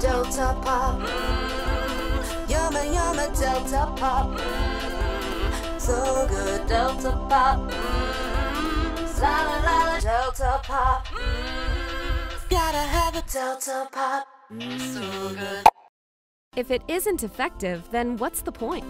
Delta Pop. Mm, yummy, yummy Delta Pop. Mm. So good, Delta Pop. Mm. La la la la, Delta Pop. Mm. Gotta have a Delta Pop. So good. If it isn't effective, then what's the point?